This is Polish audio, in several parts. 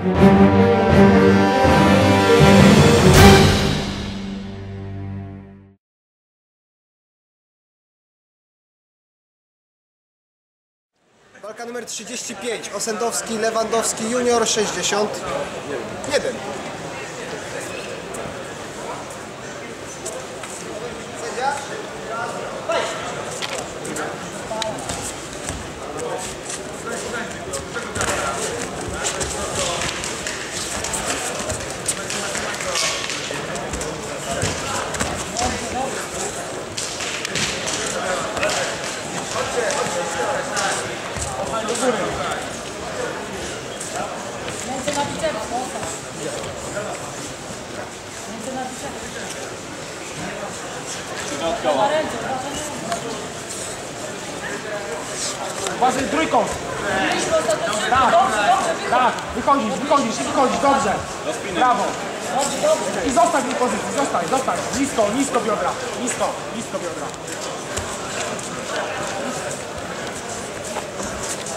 Walka numer 35, Osendowski, Lewandowski, Junior 60. 1. uważaj dobrze, wychodź. Tak, wychodzisz, wychodzisz, wychodzisz, dobrze. Brawo. I zostań w tej pozycji, zostań, zostań. Nisko, nisko biodra. Nisko, nisko biodra.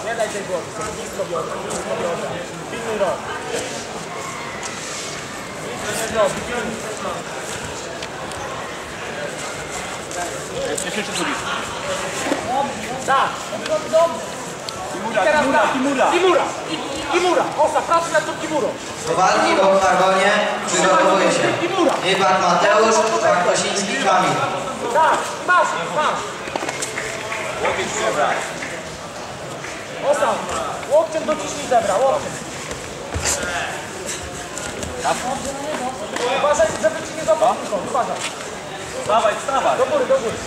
Nie daj tej głowy, nisko biodra, nisko biodra. Pilny rok. Nisko Tak. Dobrze, dobrze. Teraz Kimura, Kimura. Kimura. Kimura. Osa, pracuj nad tą Kimurą. Do walki w oktagonie przygotowuje się Kimura. Iwan Mateusz, Bartosiński Kamil. Tak, masz, masz. Osa, łokciem dociśnij zebra, łokciem. Uważaj, żeby ci nie tylko, uważaj. Wstawaj, wstawaj! Do góry, do góry.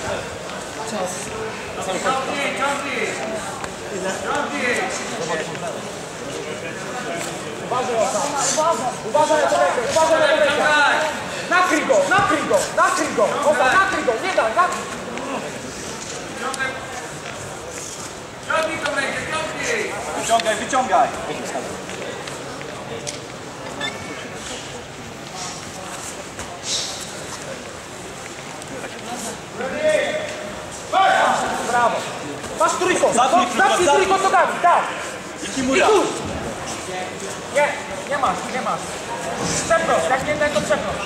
Uważaj, Osa. Uważaj na rękę, uważaj na rękę. Nakryj go, nakryj go, nakryj go. Osa, nakryj go, nie daj, nakryj. Wyciągaj, wyciągaj! Brawo. Masz trójkąt. Zapnij No, Zapnij trójkąt nogami, tak. I Kimura! Nie, nie masz, nie masz. Przeprost, jak nie ten, to przeprost.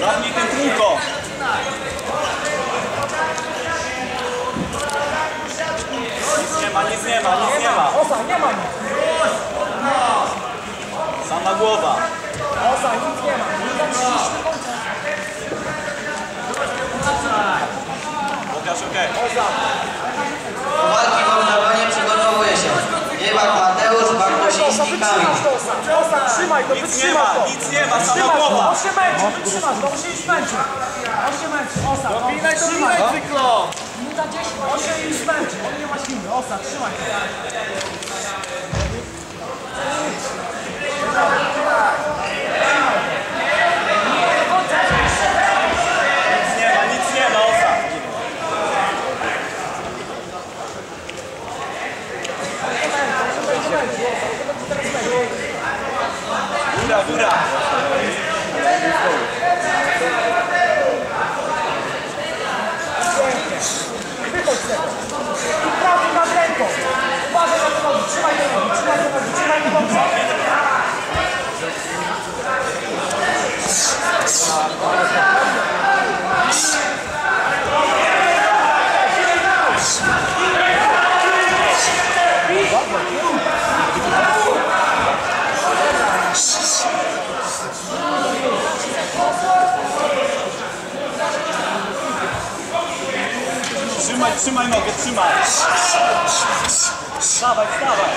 Zapnij ten trójkąt! Nic nie ma, nic nie ma, nic nie ma! Osa, nie ma nic. Sama głowa! Osa, nic nie ma. Nie tak ściśle kończę. Pokaż, okej. Do walki oktagonie przygotowuje się Iwan Mateusz, Bartosiński Kamil. wytrzymasz to, Osa. Osa, trzymaj to, Nic nie wytrzymasz ma, to. nic nie ma, sama to, głowa! on się męczy, wytrzymasz to, on się już męczy. On się męczy, Osa, no, trzymaj. Minuta 10. On się już męczy, on nie ma siły. Osa, trzymaj to. Trzymaj, trzymaj nogę, trzymaj. Dawaj, dawaj.